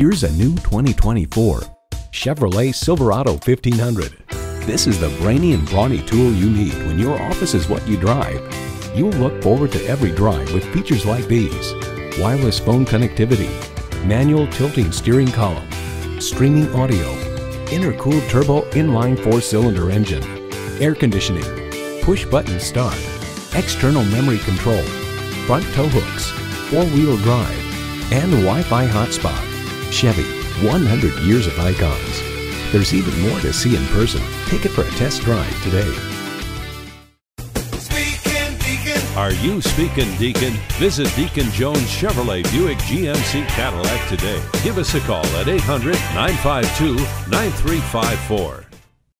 Here's a new 2024 Chevrolet Silverado 1500. This is the brainy and brawny tool you need when your office is what you drive. You'll look forward to every drive with features like these. Wireless phone connectivity, manual tilting steering column, streaming audio, intercooled turbo inline four-cylinder engine, air conditioning, push button start, external memory control, front tow hooks, four-wheel drive, and Wi-Fi hotspot. Chevy, 100 years of icons. There's even more to see in person. Take it for a test drive today. Are you speaking Deacon? Visit Deacon Jones Chevrolet Buick GMC Cadillac today. Give us a call at 800 952 9354.